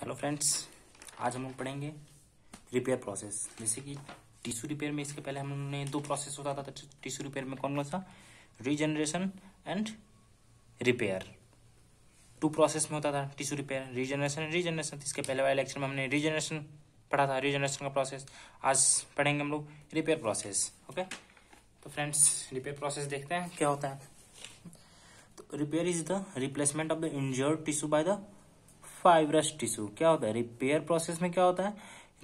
Hello friends आज हम लोग पढ़ेंगे रिपेयर प्रोसेस जैसे कि टिश्यू रिपेयर में इसके पहले हमने दो प्रोसेस होता था टिश्यू रिपेयर में कौन कौन सा? Regeneration and repair two process में होता था टिश्यू रिपेयर रीजनरेशन रीजनरेशन इसके पहले वाले लेक्चर में हमने रीजनरेशन पढ़ा था रीजनरेशन का प्रोसेस आज पढ़ेंगे हम लोग रिपेयर प्रोसेस ओके तो फ्रेंड्स रिपेयर प्रोसेस देखते हैं क्या होता है। तो repair is the replacement of the injured tissue by the fibrous tissue क्या होता है? रिपेयर प्रोसेस में क्या होता है?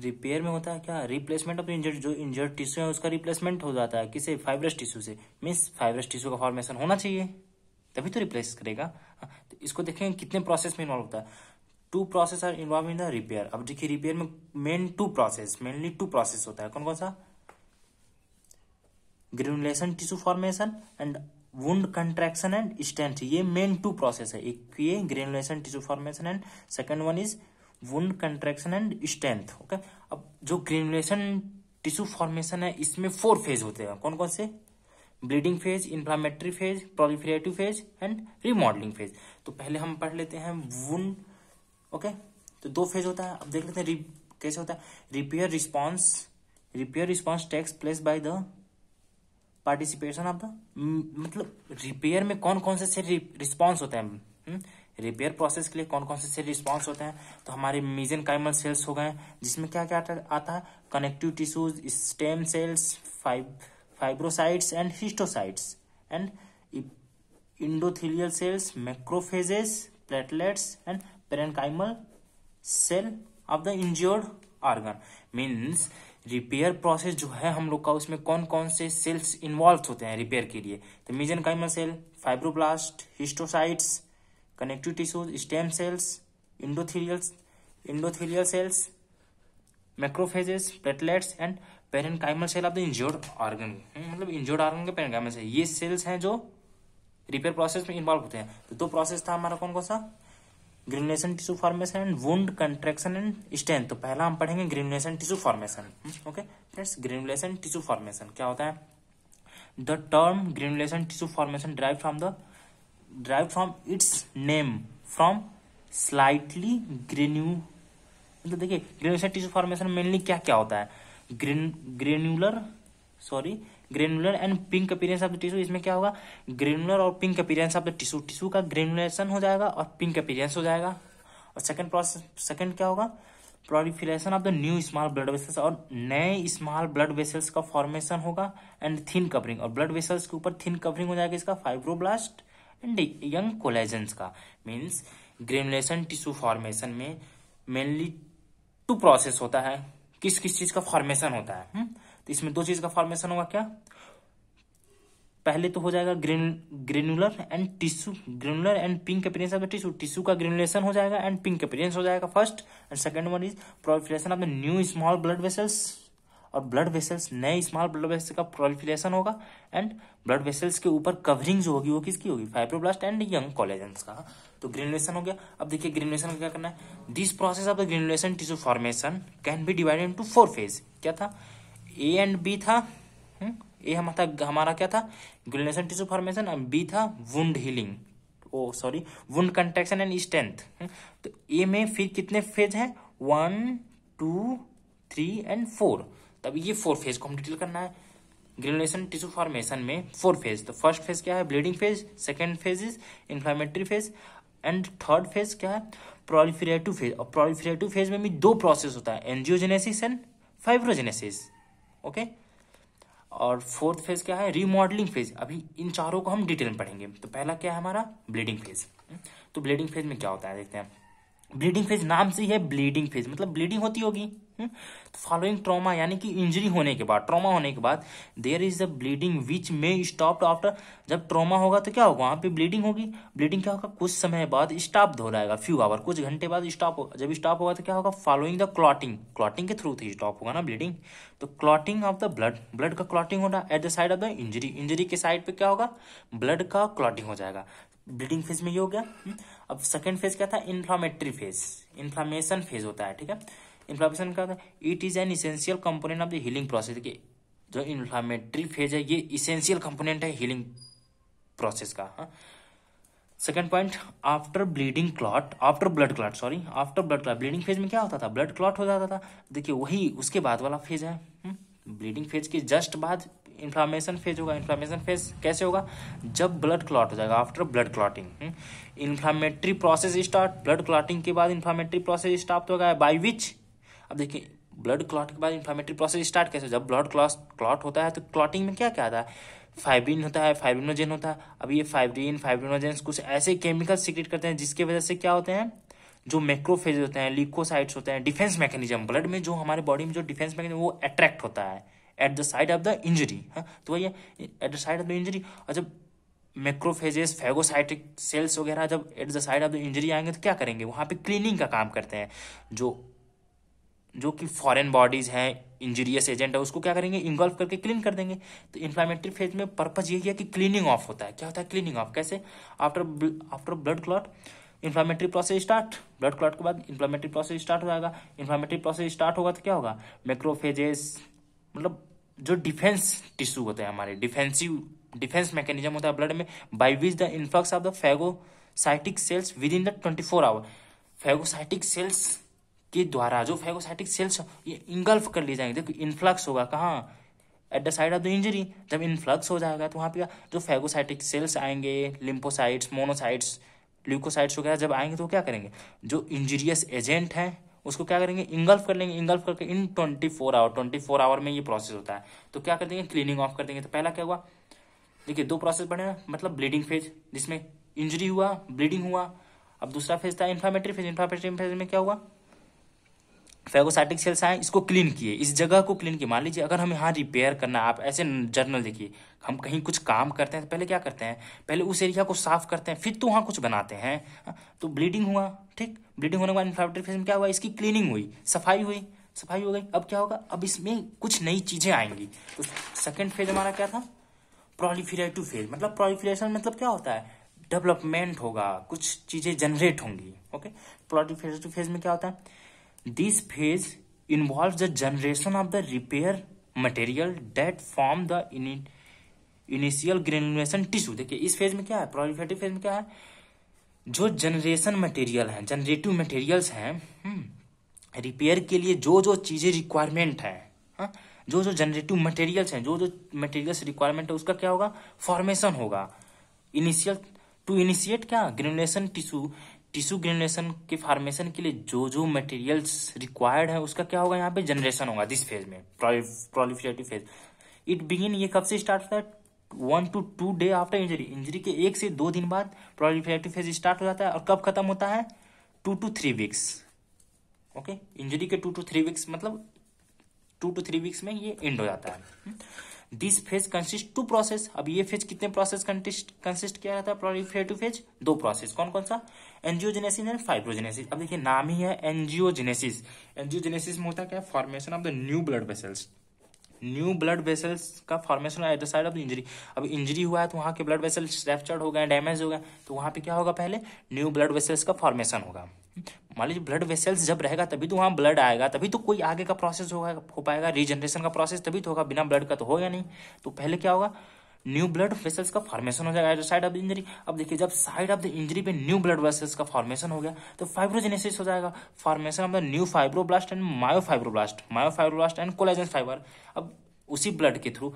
रिपेयर में होता है क्या? रिप्लेसमेंट ऑफ़ इंजर्ड जो इंजर्ड टिश्यू है उसका रिप्लेसमेंट हो जाता है। किसे? फाइब्रस टिश्यू से। मीन्स फाइब्रस टिश्यू का फॉर्मेशन होना चाहिए। तभी तो रिप्लेस करेगा। हाँ, तो इसको देखेंगे कितने प्रोसेस में इन्वॉल्व होता है। Two process are involve in the repair अब देखिए रिपेयर में main two process mainly two process होता है। कौन कौन सा? Granulation tissue formation and wound contraction and strength ये मेन टू प्रोसेस है। एक ये granulation tissue formation and second one is wound contraction and strength okay अब जो ग्रेनुलेशन टिश्यू फॉर्मेशन है, इसमें फोर फ़ेज़ होते हैं। कौन कौन से? Bleeding phase inflammatory phase proliferative phase and remodelling phase तो पहले हम पढ़ लेते हैं वुंड ओके तो दो फ़ेज़ होता है। अब देख लेते हैं कैसे होता है? Repair response repair response takes place by the participation of the मतलब रिपेयर में कौन कौन से रिस्पॉन्स होते हैं? रिपेयर प्रोसेस के लिए कौन कौन से सेल रिस्पॉन्स होते हैं? तो हमारे मीजन काइमल सेल्स हो गए, जिसमें क्या क्या आता है? Connective tissues stem cells fibrocytes and histiocytes and endothelial cells macrophages platelets and parenchymal cell of the injured organ means repair process जो है हम लोग का, उसमें कौन कौन से सेल्स इन्वॉल्व होते हैं रिपेयर के लिए? तो mesenchymal cell fibroblast histiocytes connective tissues stem cells endothelial endothelial cells macrophages platelets and parenchymal cell of the injured organ मतलब इंजोर्ड ऑर्गन के पेरेंकाइमल सेल ये सेल्स हैं जो रिपेयर प्रोसेस में इन्वॉल्व होते हैं। तो दो प्रोसेस था हमारा कौन कौन सा? Granulation tissue formation and wound contraction and strength तो पहला हम पढ़ेंगे granulation tissue formation okay friends granulation tissue formation क्या होता है? The term granulation tissue formation drive from the drive from its name from slightly granule मतलब देखिए granulation tissue formation mainly क्या क्या होता है? Grain granular sorry granular and pink appearance of the tissue इसमें क्या होगा? ग्रेनुलर और pink appearance of the tissue tissue का ग्रेनुलेशन हो जाएगा और पिंक अपीरेंस हो जाएगा। और सेकंड प्रोसेस सेकंड क्या होगा? Proliferation of the new small blood vessels और नए स्मॉल ब्लड वेसल्स का फॉर्मेशन होगा एंड थिन कवरिंग और ब्लड वेसल्स के ऊपर थिन कवरिंग हो जाएगा इसका फाइब्रोब्लास्ट एंड यंग कोलेजेंस का। मीन्स ग्रेनुलेशन टिश्यू फॉर्मेशन में मेनली टू प्रोसेस होता है। किस किस चीज़ का फॉर्मेशन होता है? हुँ? तो इसमें दो चीज़ का फॉर्मेशन होगा क्या? पहले तो हो जाएगा grain granular and tissue granular and pink appearance of tissue tissue का ग्रेनुलेशन हो जाएगा एंड पिंक अपीरेंस हो जाएगा first and second one is proliferation of the new small blood vessels और ब्लड वेसल्स नए स्मॉल ब्लड वेसल्स का proliferation होगा। And blood vessels के ऊपर कवरिंग जो होगी, वो किसकी होगी? फाइब्रोब्लास्ट एंड यंग कोलेजेंस का। तो ग्रेनुलेशन हो गया। अब देखिए ग्रेनुलेशन का क्या करना है? This process of the granulation tissue formation can be divided into four phase क्या था? ए एंड बी था। ए हमारा हमारा क्या था? ग्रेनुलेशन टिश्यू फॉर्मेशन और बी था wound healing oh sorry wound contraction and strength तो ए में फिर कितने फ़ेज़ हैं? One two three and four तब ये फोर फ़ेज़ को हम डिटेल करना है। ग्रेनुलेशन टिश्यू फॉर्मेशन में फोर फ़ेज़ तो फ़र्स्ट फ़ेज़ क्या है? Bleeding phase second phase is inflammatory phase and third phase क्या है? प्रोलिफरेटिव फ़ेज़ और प्रोलिफरेटिव फ़ेज़ में भी दो प्रोसेस होता है। Angiogenesis and fibrogenesis okay? और फोर्थ फ़ेज़ क्या है? रिमॉडलिंग फ़ेज़ अभी इन चारों को हम डिटेल में पढ़ेंगे। तो पहला क्या है हमारा? ब्लीडिंग फ़ेज़ तो ब्लीडिंग फ़ेज़ में क्या होता है? देखते हैं। ब्लीडिंग फ़ेज़ नाम से ही है ब्लीडिंग फ़ेज़। मतलब ब्लीडिंग होती होगी तो फॉलोइंग ट्रॉमा यानी कि इंजरी होने के बाद ट्रॉमा होने के बाद there is the bleeding which may stop after जब ट्रॉमा होगा तो क्या होगा? वहाँ पे ब्लीडिंग होगी। ब्लीडिंग क्या होगा? कुछ समय बाद स्टॉप हो जाएगा फ्यू आवर कुछ घंटे बाद स्टॉप होगा जब स्टॉप होगा तो क्या होगा? फॉलोइंग द क्लॉटिंग क्लॉटिंग के थ्रू तो स्टॉप होगा ना ब्लीडिंग तो clotting of the blood blood का क्लॉटिंग होना at the side of the injury injury के साइड पे क्या होगा? ब्लड का क्लॉटिंग हो जाएगा। ब्लीडिंग फ़ेज़ में ये हो गया अब सेकेंड फ़ेज़ क्या था? इन्फ्लामेटरी फ़ेज़ इन्फ्लामेशन फ़ेज़ होता है, ठीक है? इन्फ्लामेशन का it is an essential component of the healing process के जो इन्फ्लामेटरी फ़ेज़ है, ये इसेंशियल कंपोनेंट है हीलिंग प्रोसेस का, हा? Second point after bleeding clot after blood clot sorry after blood clot bleeding phase में क्या होता था? ब्लड क्लॉट हो जाता था। देखिए, वही उसके बाद वाला फ़ेज़ है ब्लीडिंग हम्म? फ़ेज़ के जस्ट बाद इन्फ्लामेशन फ़ेज़ होगा इन्फ्लामेशन फ़ेज़ कैसे होगा? जब ब्लड क्लॉट हो जाएगा after blood clotting inflammatory process start blood clotting के बाद इन्फ्लामेटरी प्रोसेस स्टार्ट होगा बाई विच अब देखिए ब्लड क्लॉट के बाद इन्फ्लामेटरी प्रोसेस स्टार्ट कैसे जब ब्लड क्लॉट क्लॉट होता है तो क्लॉटिंग में क्या क्या आता है? फाइब्रिन होता है फाइब्रिनोजेन होता है। अब ये फाइब्रिन फाइब्रिनोजेन कुछ ऐसे केमिकल सिक्रेट करते हैं, जिसके वजह से क्या होते हैं? जो मैक्रोफेज होते हैं लिकोसाइट्स होते हैं डिफेंस मैकेनिज्म ब्लड में जो हमारे बॉडी में जो डिफेंस मैकेनिज्म वो अट्रैक्ट होता है। At the side of the injury तो वही at the side of the injury और जब मैक्रोफेजेस फेगोसाइटिक सेल्स वगैरह जब at the side of the injury आएँगे तो क्या करेंगे? वहाँ पे क्लीनिंग का काम करते हैं। जो जो कि फॉरेन बॉडीज हैं इंजरियस एजेंट है, उसको क्या करेंगे? इंगल्फ करके क्लीन कर देंगे। तो इन्फ्लामेटरी फ़ेज़ में पर्पज यही है कि क्लीनिंग ऑफ़ होता है। क्या होता है? क्लीनिंग ऑफ़ कैसे? After after blood clot inflammatory process start blood clot के बाद इन्फ्लामेटरी प्रोसेस स्टार्ट हो जाएगा। इन्फ्लामेटरी प्रोसेस स्टार्ट होगा तो क्या होगा? मैक्रोफेजेस मतलब जो डिफेंस टिश्यू होते हैं हमारे डिफेंसिव डिफेंस मैकेनिज्म होता है ब्लड में by which the influx of the phagocytic cells within the twenty four hour phagocytic cells के द्वारा, जो फेगोसाइटिक सेल्स ये इंगल्फ कर लिए जाएँगे। देखो इन्फ्लक्स होगा कहाँ? At the side of the injury जब इन्फ्लक्स हो जाएगा तो वहाँ पे जो फेगोसाइटिक सेल्स आएँगे लिम्पोसाइट्स मोनोसाइट्स ल्यूकोसाइट्स वगैरह जब आएँगे तो क्या करेंगे? जो इंजरियस एजेंट है उसको क्या करेंगे? इंगल्फ कर लेंगे। इंगल्फ करके in twenty four hour twenty four hour में ये प्रोसेस होता है। तो क्या कर देंगे? क्लीनिंग ऑफ़ कर देंगे। तो पहला क्या हुआ? देखिए, दो प्रोसेस बने मतलब ब्लीडिंग फ़ेज़ जिसमें इंजरी हुआ ब्लीडिंग हुआ। अब दूसरा फ़ेज़ था इन्फ्लामेटरी फ़ेज़ इन्फ्लामेटरी फ़ेज़ में क्या हुआ? फेगोसाइटिक सेल्स आए इसको क्लीन किए। इस जगह को क्लीन किए। मान लीजिए, अगर हम यहाँ रिपेयर करना आप ऐसे जर्नल देखिए। हम कहीं कुछ काम करते हैं तो पहले क्या करते हैं? पहले उस एरिया को साफ़ करते हैं, फिर तो वहाँ कुछ बनाते हैं। तो ब्लीडिंग हुआ, ठीक? ब्लीडिंग होने के बाद इन्फ्लामेटरी फ़ेज़ में क्या हुआ? इसकी क्लीनिंग हुई, सफ़ाई हुई, सफ़ाई हो गई। अब क्या होगा? अब इसमें कुछ नई चीज़ें आएँगी। तो सेकेंड फ़ेज़ हमारा क्या था? प्रोलिफिरेटिव फ़ेज़ मतलब प्रोलिफिरेशन मतलब क्या होता है? डेवलपमेंट होगा, कुछ चीज़ें जनरेट होंगी ओके प्रोलिफिरेटिव फ़ेज़ में क्या होता है? This phase involves the generation of the repair material that form the initial granulation tissue देखिए, इस फ़ेज़ में क्या है? प्रोलिफेटिव फ़ेज़ में क्या है? जो जनरेशन मटेरियल है जनरेटिव मटेरियल्स हैं रिपेयर के लिए जो जो चीज़ें रिक्वायरमेंट है, हा? जो जो जनरेटिव मटेरियल्स हैं, जो जो मटेरियल्स रिक्वायरमेंट है, उसका क्या होगा? फॉर्मेशन होगा। इनिशियल टू इनिशिएट क्या? ग्रेनुलेशन टिश्यू टिश्यू ग्रेनुलेशन के फॉर्मेशन के लिए जो जो मटेरियल्स रिक्वायर्ड है, उसका क्या होगा यहाँ पे? जनरेशन होगा दिस फ़ेज़ में प्रोलिफरेटिव फ़ेज़ इट बिगिन ये कब से स्टार्ट होता है? One to two day after injury injury के एक से दो दिन बाद प्रोलिफरेटिव फ़ेज़ स्टार्ट हो जाता है और कब खत्म होता है? Two to three weeks okay injury के टू टू थ्री वीक्स मतलब टू टू थ्री वीक्स में ये एंड हो जाता है। This phase consist two process अब ये फ़ेज़ कितने प्रोसेस कंसिस्ट किया जाता है प्रोलिफरेटिव फ़ेज़ दो प्रोसेस कौन कौन सा? एनजियोजेनेसिस एंड फाइब्रोजेनेसिस अब देखिए, नाम ही है एनजियोजेनेसिस एनजियोजेनेसिस में होता क्या है? Formation of the new blood vessels new blood vessels का formation at the side of injury अब इंजरी हुआ है तो वहाँ के ब्लड वेसल्स रेफ्चर्ड हो गए डैमेज हो गए। तो वहाँ पे क्या होगा पहले? न्यू ब्लड वेसल्स का फॉर्मेशन होगा। मान लीजिए ब्लड वेसल्स जब रहेगा तभी तो वहाँ ब्लड आएगा, तभी तो कोई आगे का प्रोसेस होगा, हो पाएगा रीजनरेशन का प्रोसेस तभी तो होगा, बिना ब्लड का तो होगा नहीं। तो पहले क्या होगा? न्यू ब्लड वेसल्स का फॉर्मेशन हो जाएगा साइड ऑफ़ द इंजरी अब देखिए, जब साइड ऑफ़ द इंजरी पे न्यू ब्लड वेसल्स का फॉर्मेशन हो गया तो फाइब्रोजेनेसिस हो जाएगा। Formation of the new fibroblast and myofibroblast myofibroblast and collagen fibre अब उसी ब्लड के थ्रू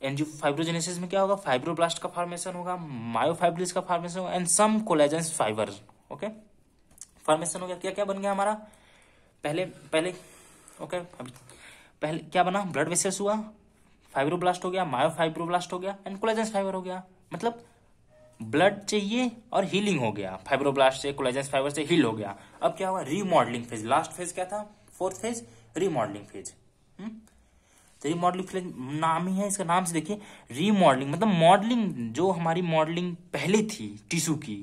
एंजियो फाइब्रोजेनेसिस में क्या होगा? फाइब्रोब्लास्ट का फॉर्मेशन होगा मायोफाइब्रिस का फॉर्मेशन होगा and some collagen fibre okay formation हो गया, क्या क्या बन गया हमारा? पहले पहले ओके अभी, पहले क्या बना? ब्लड वेसल्स हुआ फाइब्रोब्लास्ट हो गया मायोफाइब्रोब्लास्ट हो गया एंड कोलेजन फाइबर हो गया। मतलब ब्लड चाहिए और हीलिंग हो गया। फाइब्रोब्लास्ट से कोलेजन फाइबर से हील हो गया। अब क्या हुआ? रीमॉडलिंग फ़ेज़ लास्ट फ़ेज़ क्या था? फोर्थ फ़ेज़ रीमॉडलिंग फ़ेज़ तो रीमॉडलिंग फ़ेज़ नाम ही है, इसका नाम से देखिए रीमॉडलिंग मतलब मॉडलिंग जो हमारी मॉडलिंग पहले थी टिश्यू की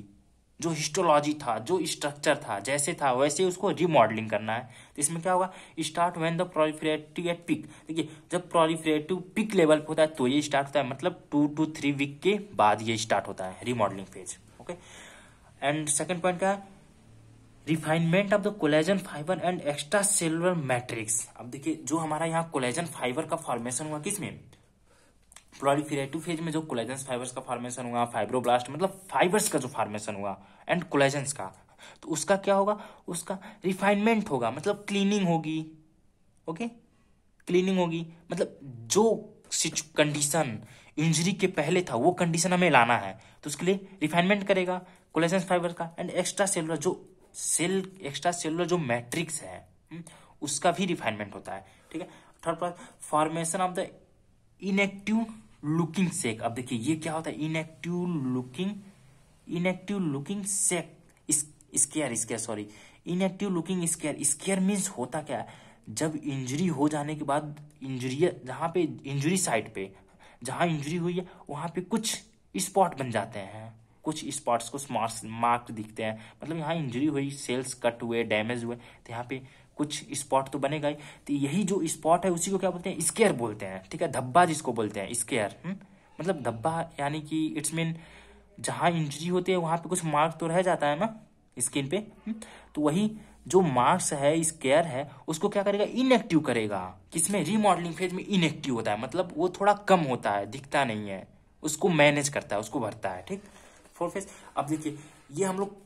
जो हिस्टोलॉजी था, जो स्ट्रक्चर था, जैसे था, वैसे उसको रिमॉडलिंग करना है। तो इसमें क्या होगा? Start when the proliferative at peak देखिए, जब प्रोलिफरेटिव पिक लेवल पे होता है तो ये स्टार्ट होता है मतलब टू टू थ्री वीक के बाद ये स्टार्ट होता है remodelling phase okay and second point क्या है? Refinement of the collagen fibre and extracellular matrix अब देखिए, जो हमारा यहाँ कोलेजन फाइबर का फॉर्मेशन हुआ किसमें? प्लॉरिफेरेटिव फ़ेज़ में जो कोलेजन फाइबर्स का फॉर्मेशन हुआ फाइब्रोब्लास्ट मतलब फाइबर्स का जो फॉर्मेशन हुआ एंड कोलेजन्स का तो उसका क्या होगा? उसका रिफाइनमेंट होगा मतलब क्लीनिंग होगी ओके क्लीनिंग होगी मतलब जो कंडीशन इंजरी के पहले था वो कंडीशन हमें लाना है तो उसके लिए रिफाइनमेंट करेगा कोलेजेंस फाइबर का एंड एक्स्ट्रा सेलुलर जो सेल एक्स्ट्रा सेलुलर जो मैट्रिक्स है हम्म, उसका भी रिफाइनमेंट होता है ठीक है? Third part formation of the inactive looking sac अब देखिए, ये क्या होता है? Inactive looking inactive looking sac scar scar sorry inactive looking scar scar means होता क्या है? जब इंजरी हो जाने के बाद इंजरी जहाँ पे इंजरी साइट पे, जहाँ इंजरी हुई है, वहाँ पे कुछ स्पॉट बन जाते हैं। कुछ स्पॉट्स को मार्क दिखते हैं। मतलब यहाँ इंजरी हुई सेल्स कट हुए डैमेज हुए तो यहाँ पे कुछ स्पॉट तो बनेगा ही। तो यही जो स्पॉट है, उसी को क्या बोलते हैं? स्केयर बोलते हैं। ठीक है? धब्बा जिसको बोलते हैं स्केयर हम्म? मतलब धब्बा, यानी कि इट्स मीन जहाँ इंजरी होती है, वहाँ पे कुछ मार्क तो रह जाता है ना स्किन पे। हम्म? तो वही जो मार्क्स है स्केयर है, उसको क्या करेगा? इनएक्टिव करेगा। किसमें? रीमॉडलिंग फ़ेज़ में इनएक्टिव होता है। मतलब वो थोड़ा कम होता है, दिखता नहीं है। उसको मैनेज करता है, उसको भरता है। ठीक? फोर फ़ेज़ अब देखिए, ये हम लोग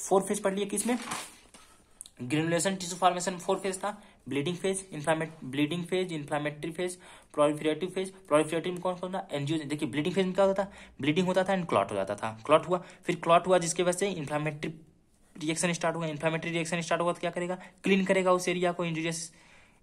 फोर फ़ेज़ पढ़ लिए किसमें? Granulation tissue formation four phase था। Bleeding phase, inflammate, bleeding phase, inflammatory phase, proliferative phase. Proliferative में कौन कौन था? एनजीओ देखिए, ब्लीडिंग फ़ेज़ में क्या होता था? ब्लीडिंग होता था एंड क्लॉट हो जाता था। क्लॉट हुआ, फिर क्लॉट हुआ जिसके वजह से इन्फ्लामेटरी रिएक्शन स्टार्ट हुआ। इन्फ्लामेटरी रिएक्शन स्टार्ट हुआ तो क्या करेगा? क्लीन करेगा उस एरिया को, इंजरियस,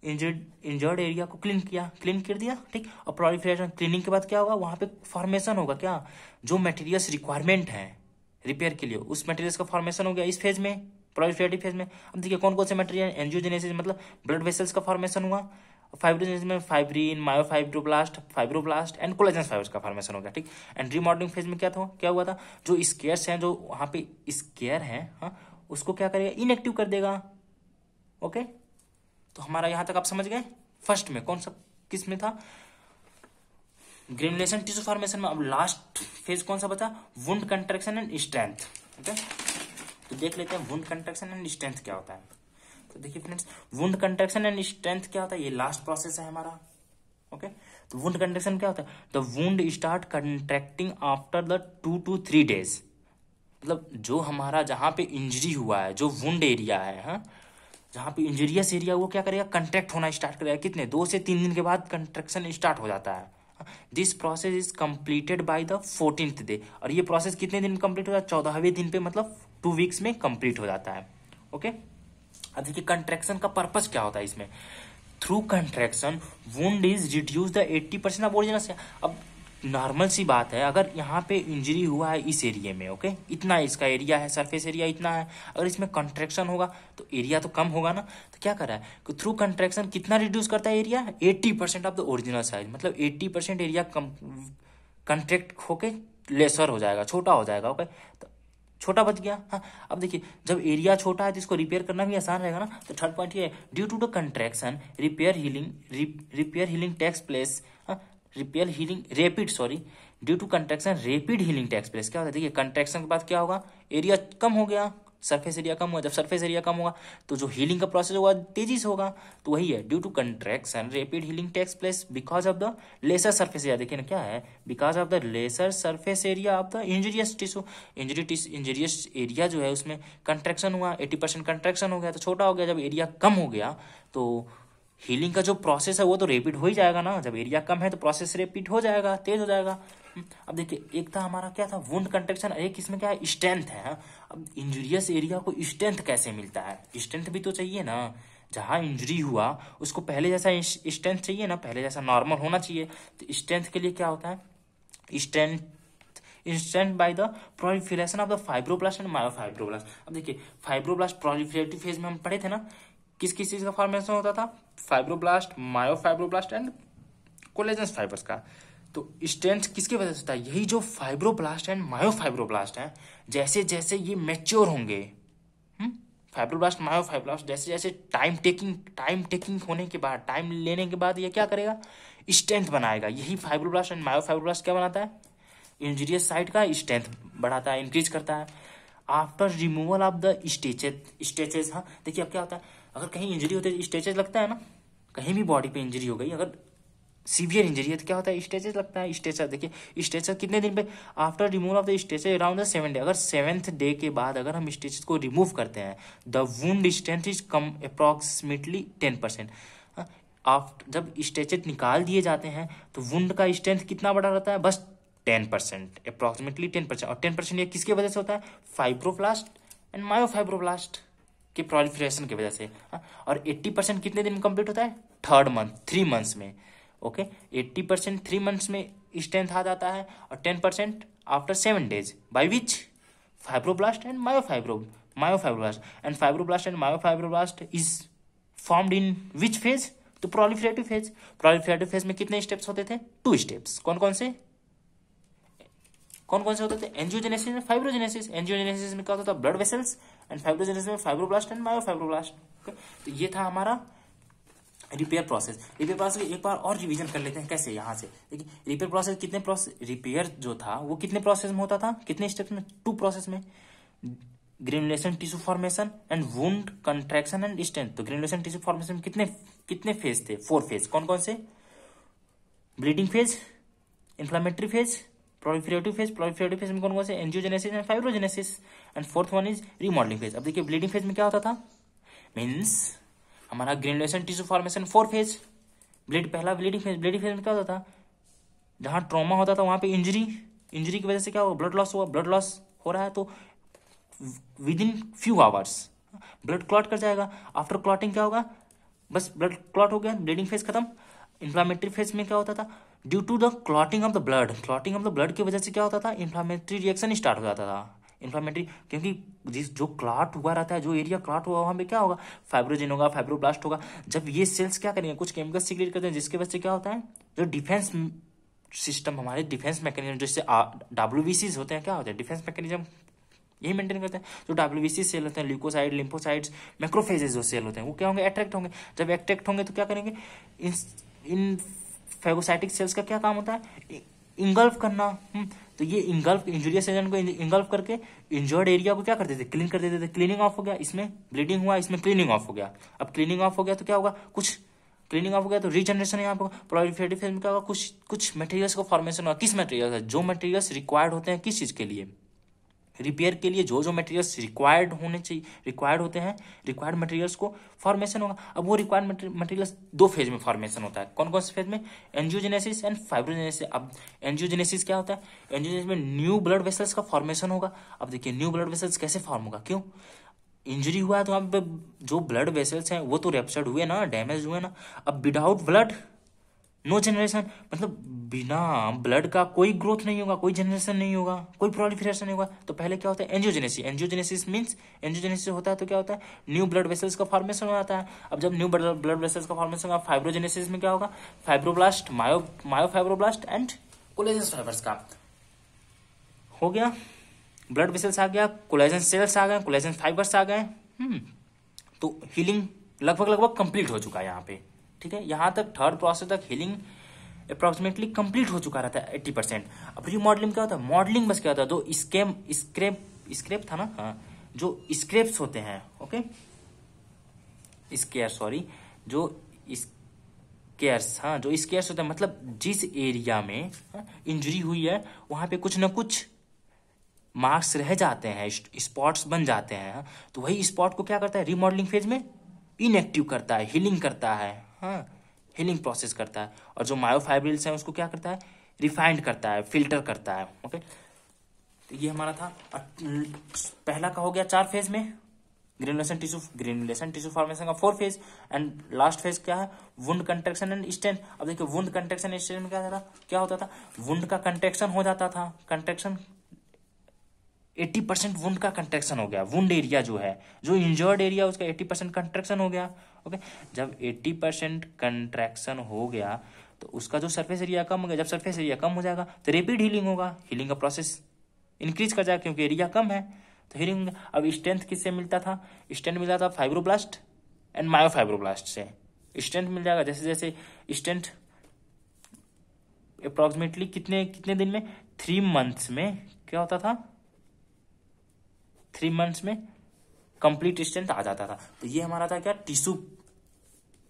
इंजर्ड इंजर्ड एरिया को क्लीन किया। क्लीन कर दिया, ठीक? और प्रोलिफरेशन, क्लीनिंग के बाद क्या होगा? वहाँ पे फॉर्मेशन होगा क्या? जो मटेरियल्स रिक्वायरमेंट है, रिपेयर के लिए, उस मटेरियल्स का फॉर्मेशन हो गया इस फ़ेज़ में। प्रोलिफरेटिव फ़ेज़ में। अब देखिए कौन कौन से मटेरियल एंजियोजेनेसिस मतलब ब्लड वेसल्स का फॉर्मेशन हुआ। फाइब्रोजेनेसिस में fibrin myofibroblast fibroblast and collagen fibres का फॉर्मेशन हो गया, ठीक? एंड रीमॉडलिंग फ़ेज़ में क्या था? क्या हुआ था? जो स्केयर्स हैं, जो वहाँ पे स्केयर है हाँ उसको क्या करेगा? इनएक्टिव कर देगा। ओके तो हमारा यहाँ तक आप समझ गए? फ़र्स्ट में कौन सा, किसमें था? ग्रेनुलेशन टिश्यू फॉर्मेशन में। अब लास्ट फ़ेज़ कौन सा बचा? Wound contraction and strength okay तो देख लेते हैं वुंड कंट्रेक्शन एंड स्ट्रेंथ क्या होता है। तो देखिए friends wound contraction and strength क्या होता है? ये लास्ट प्रोसेस है हमारा ओके तो वुंड कंट्रेक्शन क्या होता है? The wound start contracting after the two two three days मतलब जो हमारा जहाँ पे इंजरी हुआ है, जो वुंड एरिया है, हा? जहाँ पे इंजरियस एरिया वो क्या करेगा? कंट्रैक्ट होना स्टार्ट करेगा। कितने? दो से तीन दिन के बाद कंट्रेक्शन स्टार्ट हो जाता है। This process is completed by the fourteenth day और ये प्रोसेस कितने दिन कंप्लीट हो जाता है? चौदहवें दिन पे मतलब टू वीक्स में कंप्लीट हो जाता है ओके अब देखिए कंट्रेक्शन का पर्पज क्या होता है इसमें? Through contraction wound is reduce the eighty percent of original अब नॉर्मल सी बात है, अगर यहाँ पे इंजरी हुआ है इस एरिया में ओके इतना इसका एरिया है सरफेस एरिया इतना है, अगर इसमें कंट्रेक्शन होगा तो एरिया तो कम होगा ना? तो क्या कर रहा है? कि थ्रू कंट्रेक्शन कितना रिड्यूस करता है area eighty percent of the original size मतलब एट्टी परसेंट एरिया कंट्रैक्ट होके लेसर हो जाएगा, छोटा हो जाएगा ओके तो छोटा बच गया हाँ। अब देखिए, जब एरिया छोटा है तो इसको रिपेयर करना भी आसान रहेगा ना। तो थर्ड पॉइंट ये due to the contraction repair healing repair healing takes place repair healing rapid sorry due to contraction rapid healing takes place क्या होता है? देखिए कंट्रैक्शन के बाद क्या होगा? एरिया कम हो गया। सरफेस एरिया कम होगा जब सरफेस एरिया कम होगा तो जो हीलिंग का प्रोसेस होगा, तेज़ी से होगा। तो वही है due to contraction rapid healing takes place because of the lesser surface area देखिए ना, क्या है? Because of the lesser surface area of the injurious tissue injury injurious area जो है, उसमें कंट्रेक्शन हुआ एटी परसेंट कंट्रैक्शन हो गया तो छोटा हो गया। जब एरिया कम हो गया तो हीलिंग का जो प्रोसेस है, वो तो रेपिड हो ही जाएगा ना। जब एरिया कम है तो प्रोसेस रेपिड हो जाएगा, तेज हो जाएगा। अब देखिए, एक था हमारा क्या था? वुंड कंट्रेक्शन एक इसमें क्या है? स्ट्रेंथ है अब इंजुरियस एरिया को स्ट्रेंथ कैसे मिलता है? स्ट्रेंथ भी तो चाहिए ना। जहाँ इंजरी हुआ, उसको पहले जैसा स्ट्रेंथ चाहिए ना, पहले जैसा नॉर्मल होना चाहिए। तो स्ट्रेंथ के लिए क्या होता है? Strength instant by the proliferation of the fibroblast and myofibroblast अब देखिए फाइब्रोब्लास्ट प्रोलिफरेटिव फ़ेज़ में हम पढ़े थे ना किस किस चीज़ का फॉर्मेशन होता था? Fibroblast myofibroblast and collagen fibres का। तो स्ट्रेंथ किसकी वजह से होता है? यही जो फाइब्रोब्लास्ट एंड मायोफाइब्रोब्लास्ट है जैसे जैसे ये मेच्योर होंगे फाइब्रोब्लास्ट मायोफाइब्रोब्लास्ट जैसे जैसे टाइम टेकिंग टाइम टेकिंग होने के बाद टाइम लेने के बाद ये क्या करेगा? स्ट्रेंथ बनाएगा। यही फाइब्रोब्लास्ट एंड मायोफाइब्रोब्लास्ट क्या बनाता है? इंजीरियस साइड का स्ट्रेंथ बढ़ाता है इंक्रीज करता है। After removal of the stitches stitches हाँ देखिए अब क्या होता है? अगर कहीं इंजरी होती है स्टेचेज लगता है ना, कहीं भी बॉडी पे इंजरी हो गई, अगर सीवियर इंजरी है तो क्या होता है स्टेचर लगता है स्टेचर देखिए स्टेचर कितने दिन पे? After remove of the suture around the seven day अगर सेवेंथ डे के बाद अगर हम स्टेचर को रिमूव करते हैं the wound strength is come approximately ten percent after जब स्टेचर निकाल दिए जाते हैं तो वुंड का स्ट्रेंथ कितना बड़ा रहता है? बस ten percent approximately ten percent और टेन परसेंट ये किसकी वजह से होता है? फाइब्रोब्लास्ट एंड मायोफाइब्रोब्लास्ट के प्रोलिफरेशन की वजह से। हाँ, और एट्टी परसेंट कितने दिन में कंप्लीट होता है? थर्ड मंथ थ्री मंथ्स में okay eighty percent three months में स्ट्रेंथ आ जाता है और ten percent after seven days by which fibroblast and myofibro myofibroblast and fibroblast and myofibroblast is formed in which phase तो proliferative phase proliferative phase में कितने steps होते थे? टू स्टेप्स कौन कौन से? कौन कौन से होते थे? एंजियोजेनेसिस में फाइब्रोजेनेसिस एंजियोजेनेसिस में क्या होता था? ब्लड वेसल्स एंड फाइब्रोजेनेसिस में फाइब्रोब्लास्ट एंड मायोफाइब्रोब्लास्ट तो ये था हमारा रिपेयर प्रोसेस रिपेयर प्रोसेस एक बार और रिवीजन कर लेते हैं कैसे यहाँ से? देखिए रिपेयर प्रोसेस कितने प्रोसेस रिपेयर जो था, वो कितने प्रोसेस में होता था? कितने स्टेप्स में? टू प्रोसेस में. Granulation tissue formation and wound contraction and strength तो ग्रेनुलेशन टिश्यू फॉर्मेशन कितने कितने फ़ेज़ थे? फोर फ़ेज़ कौन कौन से? Bleeding phase inflammatory phase proliferative phase proliferative phase में कौन कौन से? Angiogenesis and fibrogenesis and fourth one is remodelling phase अब देखिए ब्लीडिंग फ़ेज़ में क्या होता था? मीन्स हमारा granulation tissue formation four phase bleed पहला ब्लीडिंग फ़ेज़ ब्लीडिंग फ़ेज़ में क्या होता था? जहाँ ट्रॉमा होता था, वहाँ पे इंजरी इंजरी की वजह से क्या हुआ? ब्लड लॉस हुआ. ब्लड लॉस हो रहा है तो within few hours blood clot कर जाएगा. आफ्टर क्लॉटिंग क्या होगा? बस ब्लड क्लॉट हो गया. ब्लीडिंग फ़ेज़ खत्म. इन्फ्लामेटरी फ़ेज़ में क्या होता था? Due to the clotting of the blood clotting of the blood की वजह से क्या होता था? इन्फ्लामेटरी रिएक्शन स्टार्ट हो जाता था। इन्फ्लामेटरी क्योंकि जिस जो क्लॉट हुआ रहता है, जो एरिया क्लॉट हुआ, वहाँ पे क्या होगा? फाइब्रोजिन होगा फाइब्रोब्लास्ट होगा। जब ये सेल्स क्या करेंगे? कुछ केमिकल सिक्रेट करते हैं, जिसकी वजह से क्या होता है? जो डिफेंस सिस्टम हमारे डिफेंस मैकेनिज्म जैसे डब्ल्यू होते हैं, क्या होते हैं? डिफेंस मैकेनिज्म यही मेंटेन करते हैं। जो डब्ल्यू सेल होते हैं ल्यूकोसाइड लिम्फोसाइड्स मैक्रोफेजेस जो सेल होते हैं, वो क्या होंगे? अट्रैक्ट होंगे। जब अट्रैक्ट होंगे तो क्या करेंगे? इन फेगोसाइटिक सेल्स का क्या काम होता है? इंगल्फ करना। हम्म, तो ये इंगल्फ इंजुरियस एजेंट को इंगल्फ करके इंजर्ड एरिया को क्या कर देते? क्लीन कर देते। थे क्लीनिंग ऑफ़ हो गया। इसमें ब्लीडिंग हुआ इसमें क्लीनिंग ऑफ़ हो गया। अब क्लीनिंग ऑफ़ हो गया तो क्या होगा? कुछ क्लीनिंग ऑफ़ हो गया तो रीजनरेशन यहाँ पे। प्रोलिफरेटिव फ़ेज़ में क्या होगा? कुछ कुछ मटेरियल्स का फॉर्मेशन होगा किस मटेरियल का जो मटेरियल्स रिक्वायर्ड होते हैं किस चीज़ के लिए? रिपेयर के लिए जो जो मटेरियल्स रिक्वायर्ड होने चाहिए रिक्वायर्ड होते हैं रिक्वायर्ड मटेरियल्स को फॉर्मेशन होगा। अब वो रिक्वायर्ड मटेरियल्स दो फ़ेज़ में फॉर्मेशन होता है। कौन कौन से फ़ेज़ में? एनजियोजेनेसिस एंड फाइब्रोजेनेसिस अब एनजियोजेनेसिस क्या होता है? एनजियोजेनेसिस में न्यू ब्लड वेसल्स का फॉर्मेशन होगा। अब देखिए न्यू ब्लड वेसल्स कैसे फॉर्म होगा? क्यों? इंजरी हुआ है तो पे जो ब्लड वेसल्स हैं, वो तो रेप्चर्ड हुए ना डैमेज हुए ना। अब विदाउट ब्लड नो जनरेशन मतलब बिना ब्लड का कोई ग्रोथ नहीं होगा, कोई जनरेशन नहीं होगा, कोई प्रोलिफरेशन नहीं होगा। तो पहले क्या होता है? एंजियोजेनेसिस एंजियोजेनेसिस मींस एंजियोजेनेसिस होता है तो क्या होता है? न्यू ब्लड वेसल्स का फॉर्मेशन हो जाता है। अब जब न्यू ब्लड वेसल्स का फॉर्मेशन होगा फाइब्रोजेनेसिस में क्या होगा? Fibroblast myo myofibroblast and collagen fibres का। हो गया। ब्लड वेसल्स आ गया कोलेजन सेल्स आ गए कोलेजन फाइबर्स आ गए। हम्म तो हीलिंग लगभग लगभग कंप्लीट हो चुका है यहाँ पे। ठीक है? यहाँ तक थर्ड प्रोसेस तक हीलिंग अप्रोक्सीमेटली कंप्लीट हो चुका रहता है एट्टी परसेंट अब री मॉडलिंग क्या होता है? मॉडलिंग बस क्या होता है? जो स्केम स्क्रेप स्क्रेप था ना? हाँ जो स्क्रेप्स होते हैं ओके स्केयर सॉरी जो स्केयर्स हाँ जो स्केयर्स होते हैं मतलब जिस एरिया में इंजरी हाँ, हुई है वहाँ पे कुछ ना कुछ मार्क्स रह जाते हैं स्पॉट्स बन जाते हैं हाँ, तो वही स्पॉट को क्या करता है? रिमॉडलिंग फ़ेज़ में इनएक्टिव करता है हीलिंग करता है। हाँ। हीलिंग प्रोसेस करता है। और जो मायोफाइब्रिल्स हैं, उसको क्या करता है? रिफाइंड करता है फ़िल्टर करता है ओके तो ये हमारा था। पहला का हो गया चार फ़ेज़ में। Granulation tissue granulation tissue formation का four phase and last phase क्या है? वुंड कंट्रेक्शन एंड स्टेन अब देखिए वुंड कंट्रेक्शन स्टेन क्या था क्या होता था? वुंड का कंट्रेक्शन हो जाता था। कंट्रेक्शन एट्टी परसेंट वुंड का कंट्रेक्शन हो गया। वुंड एरिया जो है, जो इंजर्ड एरिया उसका एट्टी परसेंट कंट्रेक्शन हो गया ओके जब एट्टी परसेंट कंट्रैक्शन हो गया तो उसका जो सरफेस एरिया कम हो गया, जब सरफेस एरिया कम हो जाएगा तो रेपिड हीलिंग होगा। हीलिंग का प्रोसेस इंक्रीज कर जाएगा, क्योंकि एरिया कम है तो हीलिंग अब स्ट्रेंथ किससे मिलता था? स्ट्रेंथ मिलता था फाइब्रोब्लास्ट एंड मायोफाइब्रोब्लास्ट से। स्ट्रेंथ मिल जाएगा, जैसे जैसे स्ट्रेंथ अप्रोक्सीमेटली कितने कितने दिन में? थ्री मंथ्स में क्या होता था? थ्री मंथ्स में कंप्लीट स्ट्रेंथ आ जाता था। तो ये हमारा था क्या? टिश्यू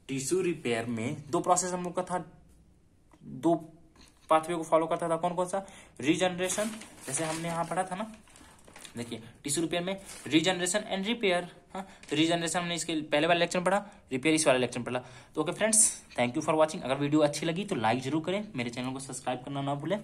टिश्यू रिपेयर में दो प्रोसेस हम लोग का था। दो पाथवे को फॉलो करता था कौन कौन सा? रीजनरेशन जैसे हमने यहाँ पढ़ा था ना। देखिए टिश्यू रिपेयर में रीजनरेशन एंड रिपेयर हाँ रीजनरेशन हमने इसके पहले वाले लेक्चर पढ़ा रिपेयर इस वाले लेक्चर पढ़ा। तो okay friends thank you for watching अगर वीडियो अच्छी लगी तो लाइक ज़रूर करें। मेरे चैनल को सब्सक्राइब करना ना भूलें।